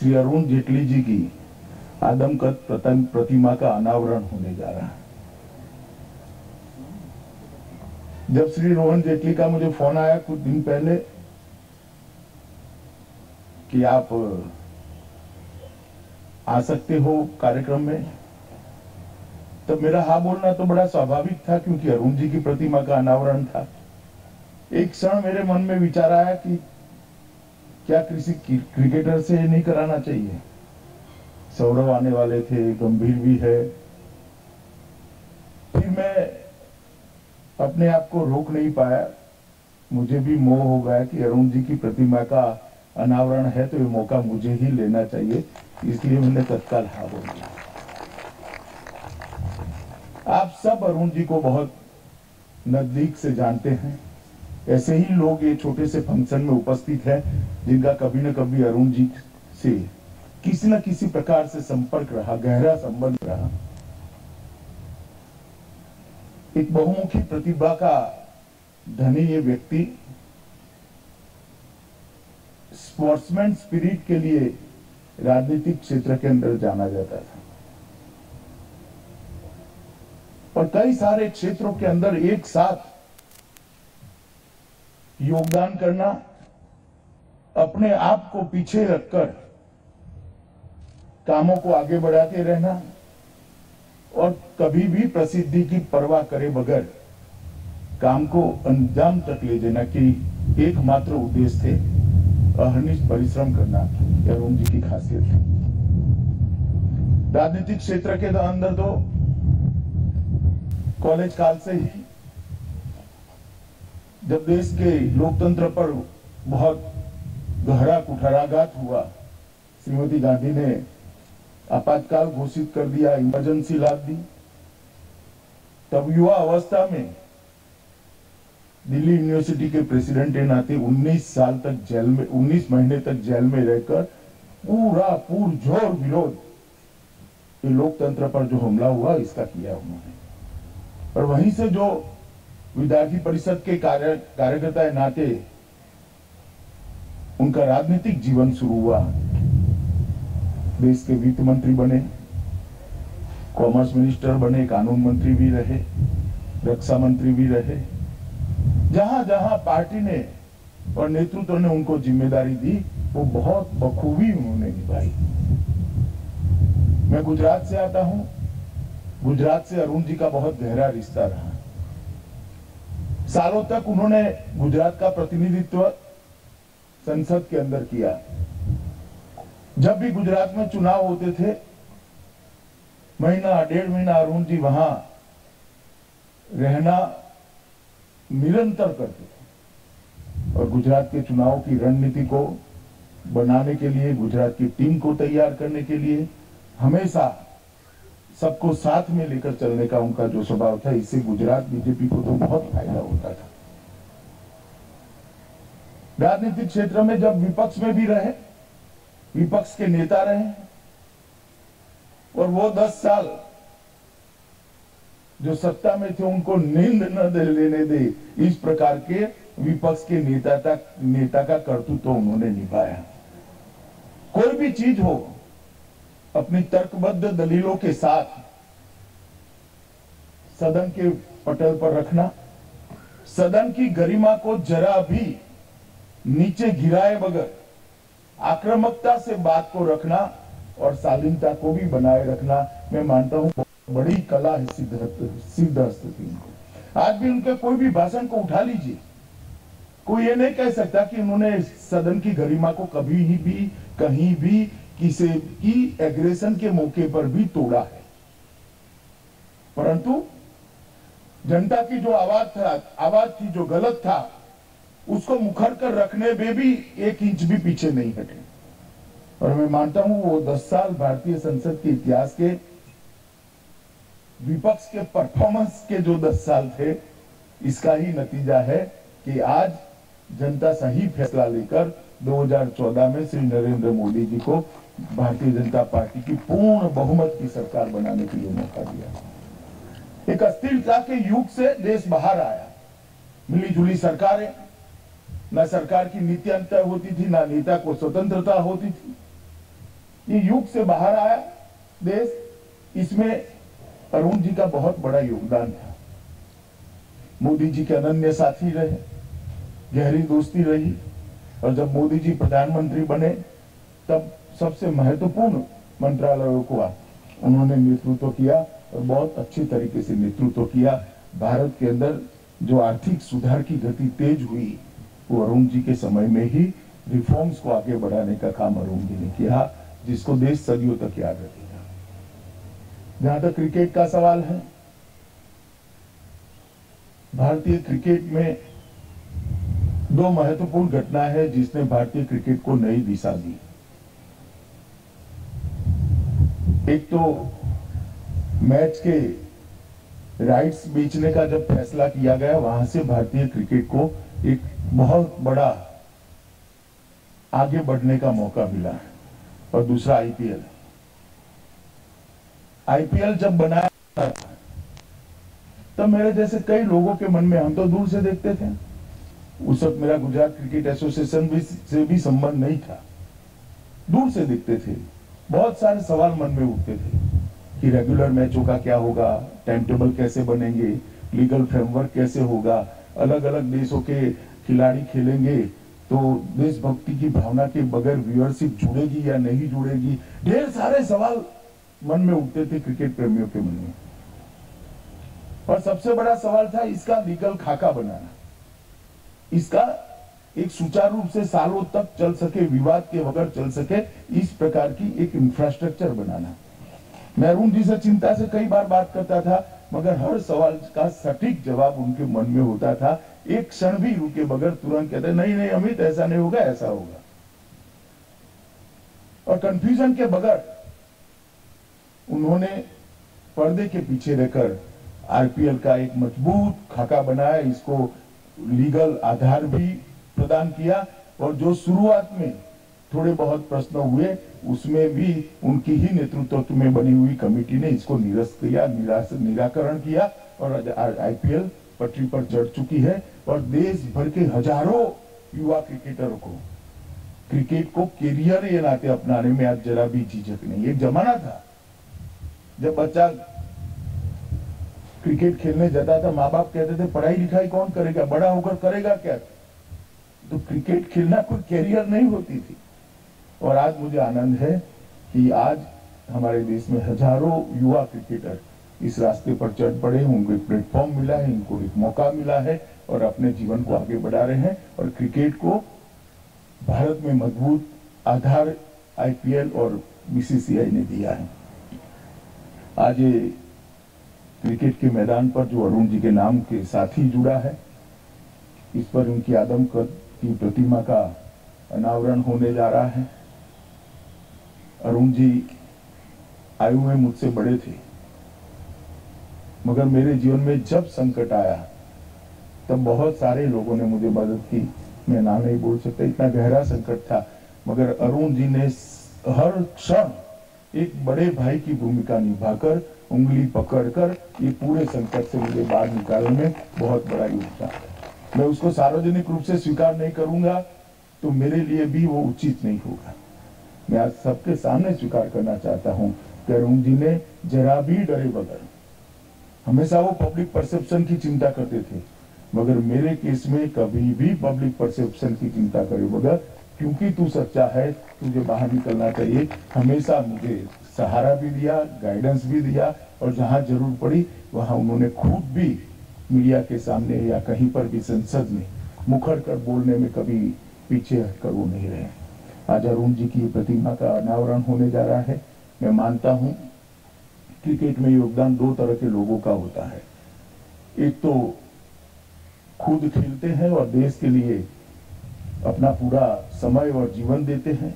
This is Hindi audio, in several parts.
श्री अरुण जेटली जी की आदमकद प्रतिमा का अनावरण होने जा रहा है। जब श्री रोहन जेटली का मुझे फ़ोन आया कुछ दिन पहले कि आप, आ सकते हो कार्यक्रम में, तब मेरा हाँ बोलना तो बड़ा स्वाभाविक था क्योंकि अरुण जी की प्रतिमा का अनावरण था। एक क्षण मेरे मन में विचार आया कि क्या किसी क्रिकेटर से नहीं कराना चाहिए? सौरव आने वाले थे, गंभीर भी है। फिर मैं अपने आप को रोक नहीं पाया। मुझे भी मोह हो गया कि अरुण जी की प्रतिमा का अनावरण है तो ये मौका मुझे ही लेना चाहिए। इसलिए मैंने तत्काल हाँ बोल दिया। आप सब अरुण जी को बहुत नज़दीक से जानते हैं। ऐसे ही लोग ये छोटे से फ़ंक्शन में उपस्थित हैं। जिनका कभी न कभी अरुण जी से किसी न किसी प्रकार से संपर्क रहा, गहरा संबंध रहा। एक बहुमुखी प्रतिभा का धनी ये व्यक्ति स्पोर्ट्समैन स्पिरिट के लिए राजनीतिक क्षेत्र के अंदर जाना जाता था। और कई सारे क्षेत्रों के अंदर एक साथ योगदान करना अपने आप को पीछे रखकर कामों को आगे बढ़ाते रहना और कभी भी प्रसिद्धि की परवाह करे बगैर काम को अंजाम तक ले देना की एकमात्र उद्देश्य थे अहर्निश परिश्रम करना अरुण जी की खासियत है। राजनीतिक क्षेत्र के अंदर तो कॉलेज काल से ही जब देश के लोकतंत्र पर बहुत गहरा कुठाराघात हुआ। श्रीमती गांधी ने आपातकाल घोषित कर दिया, इमरजेंसी लाद दी। तब युवा अवस्था में दिल्ली यूनिवर्सिटी के प्रेसिडेंट के नाते 19 साल तक जेल में 19 महीने तक जेल में रहकर पूरा पुरजोर विरोध ये लोकतंत्र पर जो हमला हुआ, इसका किया उन्होंने। और वहीं से जो विद्यार्थी परिषद के कार्य, कार्यकर्ता नाते उनका राजनीतिक जीवन शुरू हुआ। देश के वित्त मंत्री बने कॉमर्स मिनिस्टर बने, कानून मंत्री भी रहे, रक्षा मंत्री भी रहे। जहाँ जहाँ पार्टी ने और नेतृत्व ने उनको ज़िम्मेदारी दी, वो बहुत बखूबी उन्होंने निभाई। मैं गुजरात से आता हूँ। गुजरात से अरुण जी का बहुत गहरा रिश्ता रहा। सालों तक उन्होंने गुजरात का प्रतिनिधित्व संसद के अंदर किया। जब भी गुजरात में चुनाव होते थे, महीना, डेढ़ महीना अरुण जी वहाँ रहना निरंतर करते थे। और गुजरात के चुनाव की रणनीति को बनाने के लिए, गुजरात की टीम को तैयार करने के लिए, हमेशा सबको साथ में लेकर चलने का उनका जो स्वभाव था, इससे गुजरात बीजेपी को तो बहुत फ़ायदा होता था। राजनीतिक क्षेत्र में जब विपक्ष में भी रहे, विपक्ष के नेता रहे, और वो दस साल जो सत्ता में थे, उनको नींद न दे, लेने दे, इस प्रकार के विपक्ष के नेता तक नेता का कर्तृत्व उन्होंने निभाया। कोई भी चीज़ हो, अपनी तर्कबद्ध दलीलों के साथ सदन के पटल पर रखना, सदन की गरिमा को जरा भी नीचे गिराए बगैर आक्रामकता से बात को रखना और शालीनता को भी बनाए रखना मैं मानता हूँ बड़ी कला है सिद्ध उनको आज भी उनके कोई भी भाषण को उठा लीजिए। कोई ये नहीं कह सकता कि उन्होंने सदन की गरिमा को कभी ही भी, कहीं भी किसी की एग्रेशन के मौके पर भी तोड़ा है। परंतु जनता की जो आवाज़ था, आवाज़ थी जो गलत था उसको मुखर कर रखने में भी एक इंच भी पीछे नहीं हटे। और मैं मानता हूँ वो दस साल भारतीय संसद के इतिहास के विपक्ष के परफॉर्मेंस के जो दस साल थे, इसका ही नतीजा है कि आज जनता सही फैसला लेकर 2014 में श्री नरेंद्र मोदी जी को भारतीय जनता पार्टी की पूर्ण बहुमत की सरकार बनाने के लिए मौका दिया। एक अस्थिरता के युग से देश बाहर आया। मिली जुली सरकारें न सरकार की नीतियाँ तय होती थी, ना नेता को स्वतंत्रता होती थी। ये युग से बाहर आया देश। इसमें अरुण जी का बहुत बड़ा योगदान था। मोदी जी के अनन्य साथी रहे, गहरी दोस्ती रही, और जब मोदी जी प्रधानमंत्री बने, तब सबसे महत्वपूर्ण मंत्रालयों को उन्होंने नेतृत्व किया और बहुत अच्छी तरीके से नेतृत्व किया। भारत के अंदर जो आर्थिक सुधार की गति तेज हुई वो अरुण जी के समय में ही रिफॉर्म्स को आगे बढ़ाने का काम अरुण जी ने किया, जिसको देश सदियों तक याद रखेगा। जहाँ तक क्रिकेट का सवाल है, भारतीय क्रिकेट में दो महत्वपूर्ण घटना है जिसने भारतीय क्रिकेट को नई दिशा दी। एक तो मैच के राइट्स बेचने का जब फैसला किया गया, वहाँ से भारतीय क्रिकेट को एक बहुत बड़ा आगे बढ़ने का मौका मिला है और दूसरा आईपीएल आईपीएल जब बनाया था तब मेरे जैसे कई लोगों के मन में, हम तो दूर से देखते थे। उस वक्त मेरा गुजरात क्रिकेट एसोसिएशन भी से भी संबंध नहीं था। दूर से देखते थे। बहुत सारे सवाल मन में उठते थे कि रेगुलर मैचों का क्या होगा टाइम टेबल कैसे बनेंगे लीगल फ्रेमवर्क कैसे होगा अलग अलग देशों के खिलाड़ी खेलेंगे तो देशभक्ति की भावना के बगैर व्यूअरशिप जुड़ेगी या नहीं जुड़ेगी? ढेर सारे सवाल मन में उठते थे क्रिकेट प्रेमियों के मन में। और सबसे बड़ा सवाल था इसका लीगल खाका बनाना। इसका एक सुचारू रूप से सालों तक चल सके, विवाद के बगैर चल सके, इस प्रकार की एक इंफ्रास्ट्रक्चर बनाना। मैं अरुण जी से चिंता से कई बार बात करता था मगर हर सवाल का सटीक जवाब उनके मन में होता था। एक क्षण भी रुके बगैर तुरंत कहते, नहीं नहीं, अमित, ऐसा नहीं होगा, ऐसा होगा। और कंफ्यूजन के बगैर उन्होंने पर्दे के पीछे रहकर आईपीएल का एक मज़बूत खाका बनाया, इसको लीगल आधार भी प्रदान किया और जो शुरुआत में थोड़े बहुत प्रश्न हुए, उसमें भी उनकी ही नेतृत्व में बनी हुई कमेटी ने इसको निरस्त किया निराकरण किया और आईपीएल पटरी पर चढ़ चुकी है और देश भर के हज़ारों युवा क्रिकेटरों को, क्रिकेट को कैरियर ये नाते अपनाने में आज जरा भी झिझक नहीं। एक जमाना था जब बच्चा क्रिकेट खेलने जाता था माँ बाप कहते थे, पढ़ाई लिखाई कौन करेगा? बड़ा होकर करेगा क्या? तो क्रिकेट खेलना कोई कैरियर नहीं होती थी। और आज मुझे आनंद है कि आज हमारे देश में हज़ारों युवा क्रिकेटर इस रास्ते पर चढ़ पड़े हैं। उनको एक प्लेटफॉर्म मिला है, इनको एक मौका मिला है और अपने जीवन को आगे बढ़ा रहे हैं और क्रिकेट को भारत में मज़बूत आधार आईपीएल और बीसीसीआई ने दिया है। आज क्रिकेट के मैदान पर जो अरुण जी के नाम के साथ ही जुड़ा है, इस पर उनकी आदम की प्रतिमा का अनावरण होने जा रहा है। अरुण जी आयु में मुझसे बड़े थे। मगर मेरे जीवन में जब संकट आया, तब बहुत सारे लोगों ने मुझे मदद की। मैं ना नहीं बोल सकता, इतना गहरा संकट था। मगर अरुण जी ने हर क्षण एक बड़े भाई की भूमिका निभाकर, उंगली पकड़कर, ये पूरे संकट से मुझे बाहर निकालने में बहुत बड़ा योगदान मैं उसको सार्वजनिक रूप से स्वीकार नहीं करूँगा तो मेरे लिए भी वो उचित नहीं होगा। मैं आज सबके सामने स्वीकार करना चाहता हूँ। कि अरुण जी ने जरा भी डरे बगैर। हमेशा वो पब्लिक परसेप्शन की चिंता करते थे। मगर मेरे केस में कभी भी पब्लिक परसेप्शन की चिंता करे बगैर, क्योंकि तू सच्चा है, तुझे बाहर निकलना चाहिए। हमेशा मुझे सहारा भी दिया गाइडेंस भी दिया, और जहाँ ज़रूर पड़ी, वहाँ उन्होंने खुद भी मीडिया के सामने या कहीं पर भी संसद में मुखर कर बोलने में कभी पीछे हटकर वो नहीं रहे। आज अरुण जी की प्रतिमा का अनावरण होने जा रहा है। मैं मानता हूँ, क्रिकेट में योगदान दो तरह के लोगों का होता है। एक तो खुद खेलते हैं और देश के लिए अपना पूरा समय और जीवन देते हैं।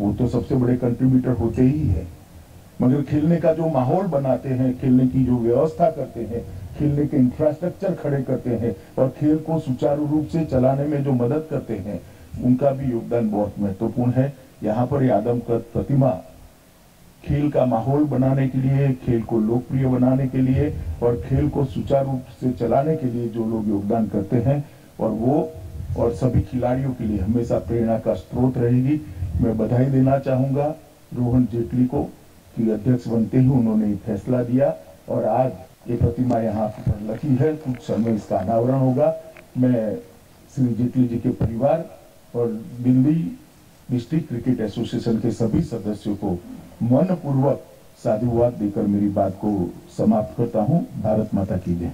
वो तो सबसे बड़े कंट्रीब्यूटर होते ही है। मगर खेलने का जो माहौल बनाते हैं, खेलने की जो व्यवस्था करते हैं, खेलने के इंफ्रास्ट्रक्चर खड़े करते हैं और खेल को सुचारू रूप से चलाने में जो मदद करते हैं उनका भी योगदान बहुत महत्वपूर्ण है। यहाँ पर यादव प्रतिमा खेल का माहौल बनाने के लिए, खेल को लोकप्रिय बनाने के लिए और खेल को सुचारू रूप से चलाने के लिए जो लोग योगदान करते हैं और वो और सभी खिलाड़ियों के लिए हमेशा प्रेरणा का स्रोत रहेगी। मैं बधाई देना चाहूँगा रोहन जेटली को कि अध्यक्ष बनते ही उन्होंने फैसला दिया और आज ये प्रतिमा यहाँ पर लगी है। कुछ समय इसका अनावरण होगा। मैं श्री जेटली जी के परिवार और दिल्ली डिस्ट्रिक्ट क्रिकेट एसोसिएशन के सभी सदस्यों को मन पूर्वक साधुवाद देकर मेरी बात को समाप्त करता हूँ। भारत माता की जय।